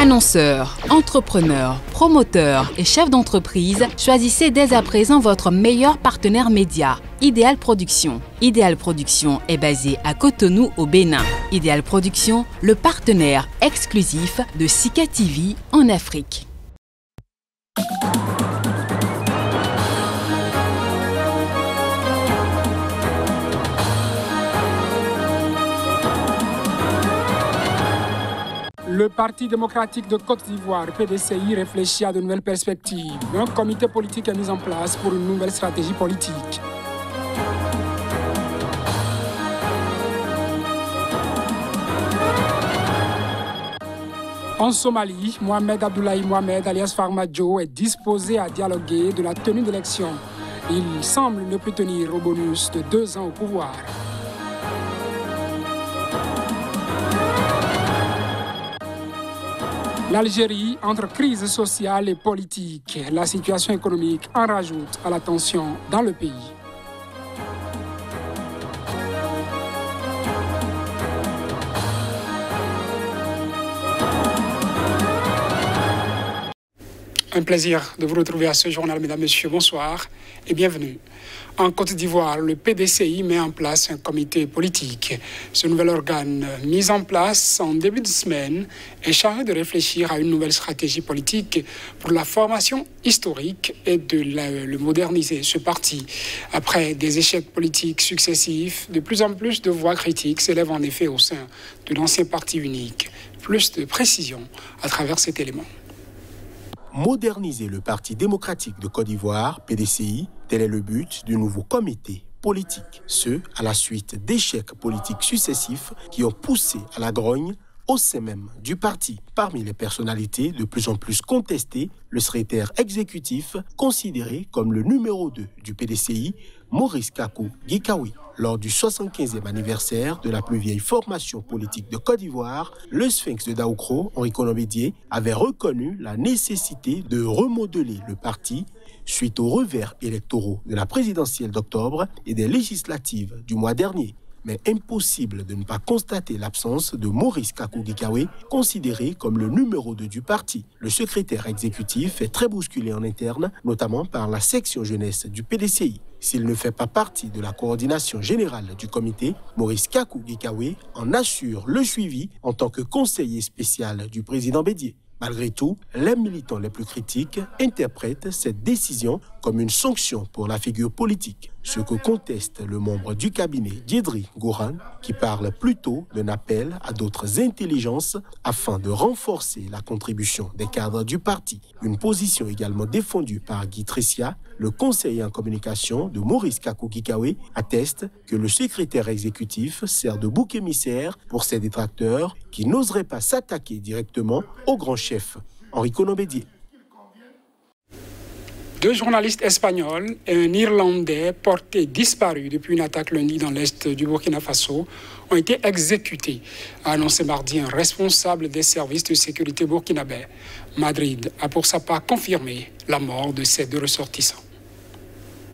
Annonceurs, entrepreneurs, promoteurs et chefs d'entreprise, choisissez dès à présent votre meilleur partenaire média, Idéal Production. Idéal Production est basé à Cotonou au Bénin. Idéal Production, le partenaire exclusif de Sika TV en Afrique. Le Parti démocratique de Côte d'Ivoire, PDCI, réfléchit à de nouvelles perspectives. Un comité politique est mis en place pour une nouvelle stratégie politique. En Somalie, Mohamed Abdoulaye Mohamed, alias Farmajo, est disposé à dialoguer de la tenue d'élections. Il semble ne plus tenir au bonus de deux ans au pouvoir. L'Algérie entre crise sociale et politique. La situation économique en rajoute à la tension dans le pays. Un plaisir de vous retrouver à ce journal, mesdames, messieurs. Bonsoir et bienvenue. En Côte d'Ivoire, le PDCI met en place un comité politique. Ce nouvel organe, mis en place en début de semaine, est chargé de réfléchir à une nouvelle stratégie politique pour la formation historique et de le moderniser, ce parti. Après des échecs politiques successifs, de plus en plus de voix critiques s'élèvent en effet au sein de l'ancien parti unique. Plus de précision à travers cet élément moderniser le Parti démocratique de Côte d'Ivoire, PDCI, tel est le but du nouveau comité politique. Ce, à la suite d'échecs politiques successifs qui ont poussé à la grogne au sein même du parti. Parmi les personnalités de plus en plus contestées, le secrétaire exécutif, considéré comme le numéro 2 du PDCI, Maurice Kakou Gikawi. Lors du 75e anniversaire de la plus vieille formation politique de Côte d'Ivoire, le Sphinx de Daoukro, Henri Colombédier, avait reconnu la nécessité de remodeler le parti suite aux revers électoraux de la présidentielle d'octobre et des législatives du mois dernier mais impossible de ne pas constater l'absence de Maurice Kakugikawe, considéré comme le numéro 2 du parti. Le secrétaire exécutif est très bousculé en interne, notamment par la section jeunesse du PDCI. S'il ne fait pas partie de la coordination générale du comité, Maurice Kakugikawe en assure le suivi en tant que conseiller spécial du président Bédier. Malgré tout, les militants les plus critiques interprètent cette décision comme une sanction pour la figure politique, ce que conteste le membre du cabinet Diedri Goran, qui parle plutôt d'un appel à d'autres intelligences afin de renforcer la contribution des cadres du parti. Une position également défendue par Guy Tricia, le conseiller en communication de Maurice Kakukikawe, atteste que le secrétaire exécutif sert de bouc émissaire pour ses détracteurs qui n'oseraient pas s'attaquer directement au grand chef, Henri Bédier. Deux journalistes espagnols et un Irlandais portés disparus depuis une attaque lundi dans l'est du Burkina Faso ont été exécutés, a annoncé mardi un responsable des services de sécurité burkinabé. Madrid a pour sa part confirmé la mort de ces deux ressortissants.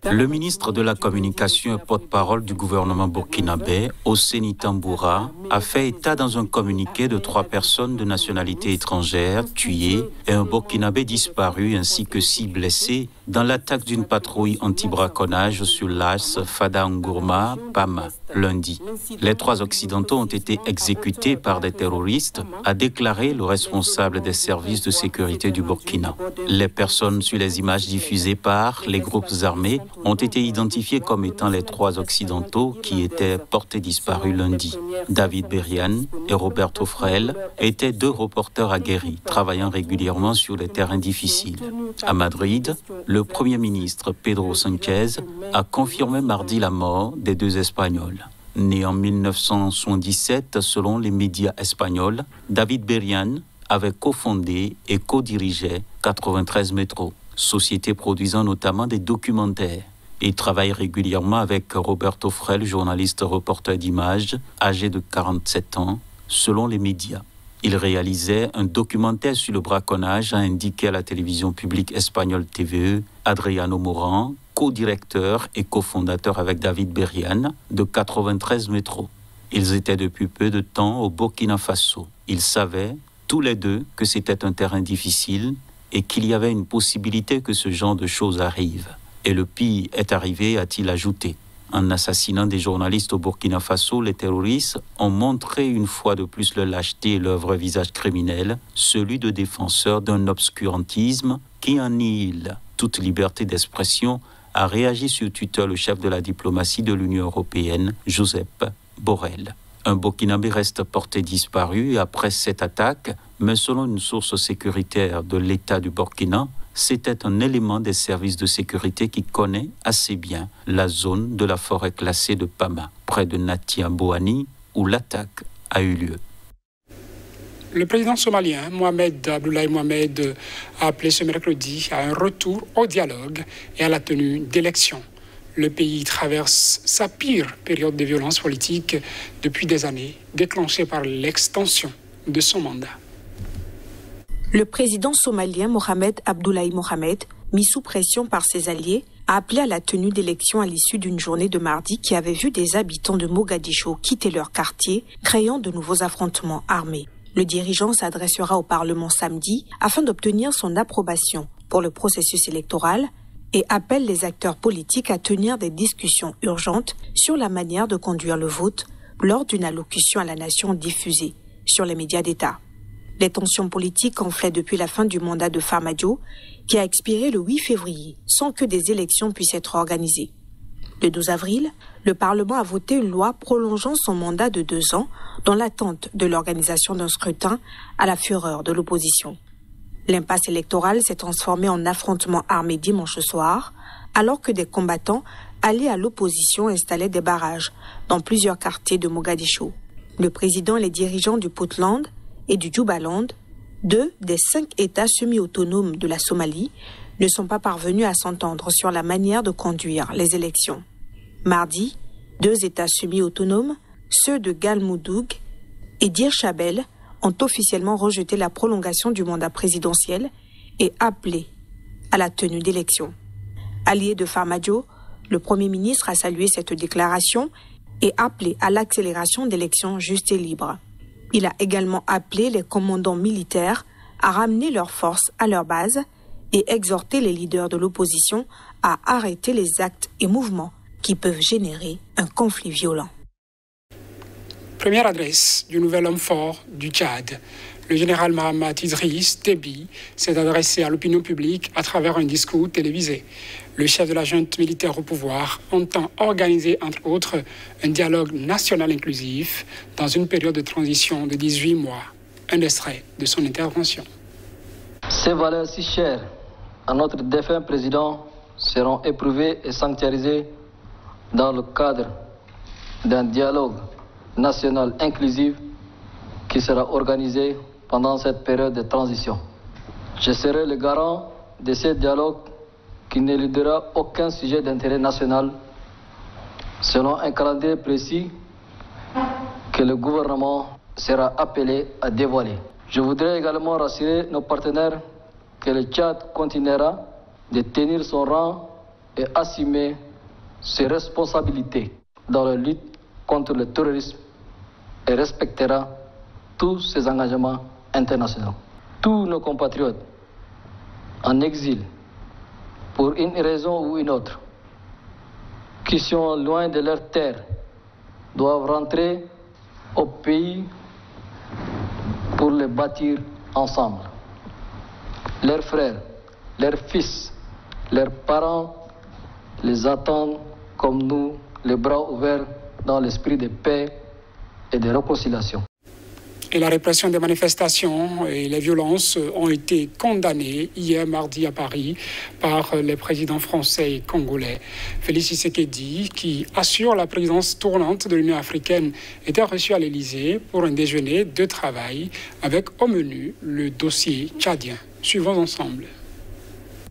Le ministre de la Communication et porte-parole du gouvernement burkinabé, Osseni Tamboura, a fait état dans un communiqué de trois personnes de nationalité étrangère tuées et un burkinabé disparu ainsi que six blessés dans l'attaque d'une patrouille anti-braconnage sur l'as Fada Ngourma, Pama, lundi. Les trois Occidentaux ont été exécutés par des terroristes, a déclaré le responsable des services de sécurité du Burkina. Les personnes sur les images diffusées par les groupes armés ont été identifiées comme étant les trois Occidentaux qui étaient portés disparus lundi. David Berian et Roberto Frel étaient deux reporters aguerris, travaillant régulièrement sur les terrains difficiles. À Madrid, Premier ministre Pedro Sánchez a confirmé mardi la mort des deux Espagnols. Né en 1977 selon les médias espagnols, David Berian avait cofondé et co-dirigé 93 Métro, société produisant notamment des documentaires. Il travaille régulièrement avec Roberto Frel, journaliste reporter d'images, âgé de 47 ans, selon les médias. Il réalisait un documentaire sur le braconnage, a indiqué à la télévision publique espagnole TVE Adriano Moran, co-directeur et cofondateur avec David Berian de 93 Métro. Ils étaient depuis peu de temps au Burkina Faso. Ils savaient tous les deux que c'était un terrain difficile et qu'il y avait une possibilité que ce genre de choses arrive. Et le pire est arrivé, a-t-il ajouté. En assassinant des journalistes au Burkina Faso, les terroristes ont montré une fois de plus leur lâcheté et leur vrai visage criminel, celui de défenseurs d'un obscurantisme qui annihile toute liberté d'expression, a réagi sur Twitter le chef de la diplomatie de l'Union européenne, Joseph Borrell. Un Burkinabé reste porté disparu après cette attaque, mais selon une source sécuritaire de l'État du Burkina, c'était un élément des services de sécurité qui connaît assez bien la zone de la forêt classée de Pama, près de Natia Boani, où l'attaque a eu lieu. Le président somalien Mohamed Abdoulaye Mohamed a appelé ce mercredi à un retour au dialogue et à la tenue d'élections. Le pays traverse sa pire période de violence politique depuis des années, déclenchée par l'extension de son mandat. Le président somalien Mohamed Abdoulaye Mohamed, mis sous pression par ses alliés, a appelé à la tenue d'élections à l'issue d'une journée de mardi qui avait vu des habitants de Mogadiscio quitter leur quartier, créant de nouveaux affrontements armés. Le dirigeant s'adressera au Parlement samedi afin d'obtenir son approbation pour le processus électoral et appelle les acteurs politiques à tenir des discussions urgentes sur la manière de conduire le vote lors d'une allocution à la nation diffusée sur les médias d'État. Les tensions politiques enflaient depuis la fin du mandat de Farmadio, qui a expiré le 8 février, sans que des élections puissent être organisées. Le 12 avril, le Parlement a voté une loi prolongeant son mandat de deux ans dans l'attente de l'organisation d'un scrutin à la fureur de l'opposition. L'impasse électorale s'est transformée en affrontement armé dimanche soir, alors que des combattants alliés à l'opposition installaient des barrages dans plusieurs quartiers de Mogadiscio. Le président et les dirigeants du Puntland et du Jubaland, deux des cinq États semi-autonomes de la Somalie, ne sont pas parvenus à s'entendre sur la manière de conduire les élections. Mardi, deux États semi-autonomes, ceux de Galmoudoug et Dir Chabel, ont officiellement rejeté la prolongation du mandat présidentiel et appelé à la tenue d'élections. Allié de Farmadio, le Premier ministre a salué cette déclaration et appelé à l'accélération d'élections justes et libres. Il a également appelé les commandants militaires à ramener leurs forces à leur base et exhorté les leaders de l'opposition à arrêter les actes et mouvements qui peuvent générer un conflit violent. Première adresse du nouvel homme fort du Tchad. Le général Mahamat Idriss Déby s'est adressé à l'opinion publique à travers un discours télévisé. Le chef de la junte militaire au pouvoir entend organiser, entre autres, un dialogue national inclusif dans une période de transition de 18 mois. Un extrait de son intervention. Ces valeurs si chères à notre défunt président seront éprouvées et sanctuarisées dans le cadre d'un dialogue national inclusif qui sera organisé pendant cette période de transition. Je serai le garant de ce dialogue qui n'éludera aucun sujet d'intérêt national selon un calendrier précis que le gouvernement sera appelé à dévoiler. Je voudrais également rassurer nos partenaires que le Tchad continuera de tenir son rang et assumer ses responsabilités dans la lutte contre le terrorisme et respectera tous ses engagements internationaux. Tous nos compatriotes en exil, pour une raison ou une autre, qui sont loin de leur terre, doivent rentrer au pays pour le bâtir ensemble. Leurs frères, leurs fils, leurs parents les attendent comme nous, les bras ouverts dans l'esprit de paix et de réconciliation. Et la répression des manifestations et les violences ont été condamnées hier mardi à Paris par les présidents français et congolais. Félix Tshisekedi, qui assure la présidence tournante de l'Union africaine, était reçu à l'Élysée pour un déjeuner de travail avec au menu le dossier tchadien. Suivons ensemble.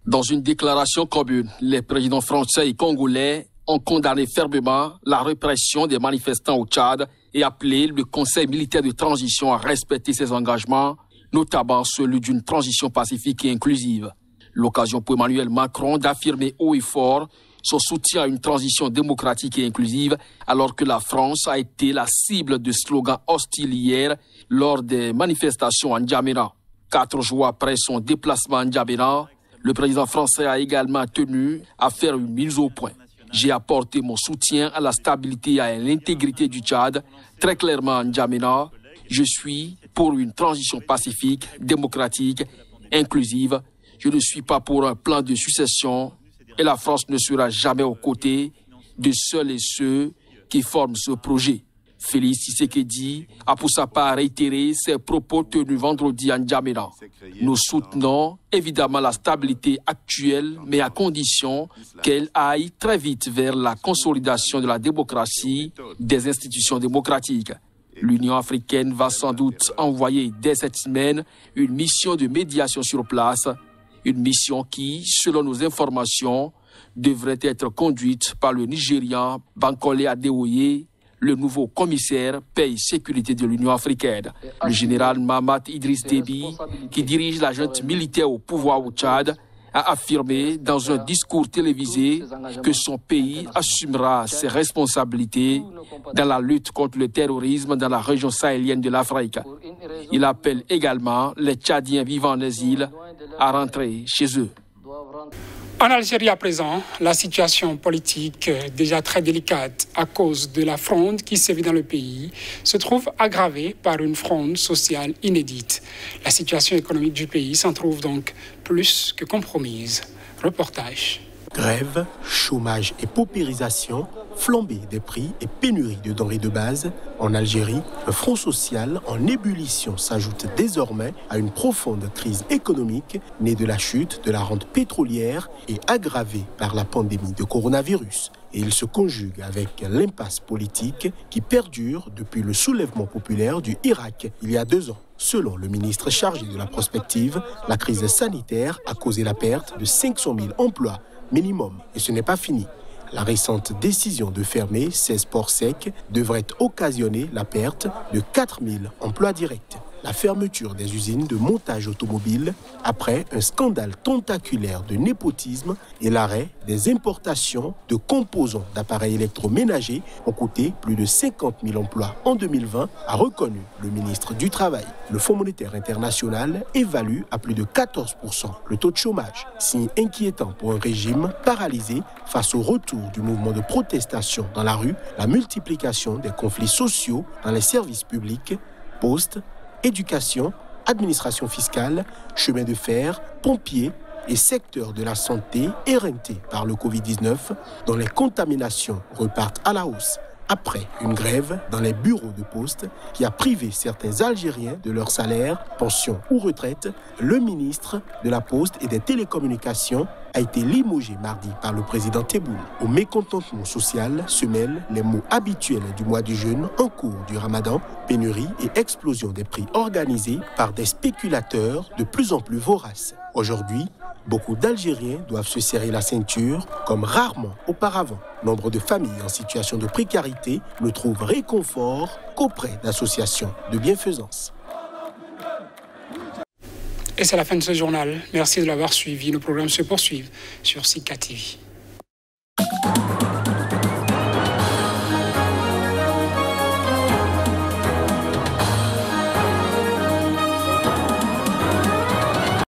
Dans une déclaration commune, les présidents français et congolais ont condamné fermement la répression des manifestants au Tchad et appelé le Conseil militaire de transition à respecter ses engagements, notamment celui d'une transition pacifique et inclusive. L'occasion pour Emmanuel Macron d'affirmer haut et fort son soutien à une transition démocratique et inclusive, alors que la France a été la cible de slogans hostiles hier lors des manifestations en Djamena. Quatre jours après son déplacement en Djamena, le président français a également tenu à faire une mise au point. J'ai apporté mon soutien à la stabilité et à l'intégrité du Tchad, très clairement en Djamena. Je suis pour une transition pacifique, démocratique, inclusive. Je ne suis pas pour un plan de succession et la France ne sera jamais aux côtés de ceux et ceux qui forment ce projet. Félix Tshisekedi a pour sa part réitéré ses propos tenus vendredi en Djamena. Nous soutenons évidemment la stabilité actuelle, mais à condition qu'elle aille très vite vers la consolidation de la démocratie, des institutions démocratiques. L'Union africaine va sans doute envoyer dès cette semaine une mission de médiation sur place, une mission qui, selon nos informations, devrait être conduite par le Nigérian Bankole Adeoye, le nouveau commissaire paix sécurité de l'Union africaine. Le général Mamad Idriss Déby, qui dirige la junte militaire au pouvoir au Tchad, a affirmé dans un discours télévisé que son pays assumera ses responsabilités dans la lutte contre le terrorisme dans la région sahélienne de l'Afrique. Il appelle également les Tchadiens vivant en exil à rentrer chez eux. En Algérie à présent, la situation politique, déjà très délicate à cause de la fronde qui sévit dans le pays, se trouve aggravée par une fronde sociale inédite. La situation économique du pays s'en trouve donc plus que compromise. Reportage. Grève, chômage et paupérisation, flambée des prix et pénurie de denrées de base, en Algérie, le front social en ébullition s'ajoute désormais à une profonde crise économique née de la chute de la rente pétrolière et aggravée par la pandémie de coronavirus. Et il se conjugue avec l'impasse politique qui perdure depuis le soulèvement populaire du Irak il y a deux ans. Selon le ministre chargé de la prospective, la crise sanitaire a causé la perte de 500 000 emplois minimum. Et ce n'est pas fini. La récente décision de fermer 16 ports secs devrait occasionner la perte de 4000 emplois directs. La fermeture des usines de montage automobile après un scandale tentaculaire de népotisme et l'arrêt des importations de composants d'appareils électroménagers ont coûté plus de 50 000 emplois en 2020, a reconnu le ministre du Travail. Le Fonds monétaire international évalue à plus de 14% le taux de chômage, signe inquiétant pour un régime paralysé face au retour du mouvement de protestation dans la rue, la multiplication des conflits sociaux dans les services publics, postes, éducation, administration fiscale, chemin de fer, pompiers et secteur de la santé éreintés par le Covid-19 dont les contaminations repartent à la hausse après une grève dans les bureaux de poste qui a privé certains Algériens de leur salaire, pension ou retraite, le ministre de la Poste et des Télécommunications a été limogé mardi par le président Tebboune. Au mécontentement social se mêlent les mots habituels du mois du jeûne en cours du ramadan, pénurie et explosion des prix organisés par des spéculateurs de plus en plus voraces. Aujourd'hui, Beaucoup d'Algériens doivent se serrer la ceinture comme rarement auparavant. Nombre de familles en situation de précarité ne trouvent réconfort qu'auprès d'associations de bienfaisance. Et c'est la fin de ce journal. Merci de l'avoir suivi. Nos programmes se poursuivent sur Sika TV.